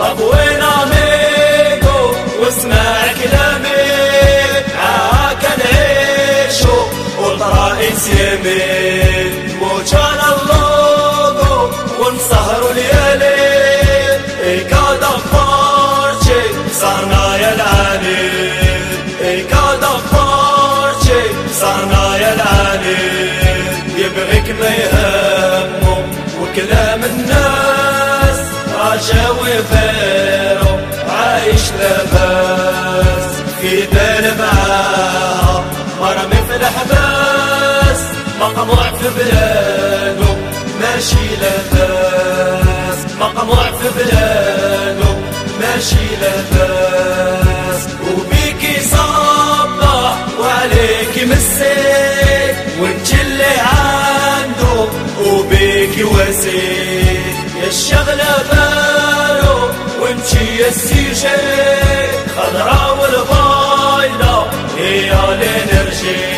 طب واسمع كلامي معاك نعيشو والرئيس يمين مو كان اللوغو ونسهروا ليالي كاد فارشي صرنا يا العالي كاد عاشا وفيرو عايش لباس في دار معاها مرمي في الحباس مقموع في بلاده ماشي لباس. مقموع في بلاده ماشي لباس. وبيكي صبح وعليكي مسيك وانت اللي عنده وبيكي يا الشغلة يا القدره والفايدة. يا لي نرشيد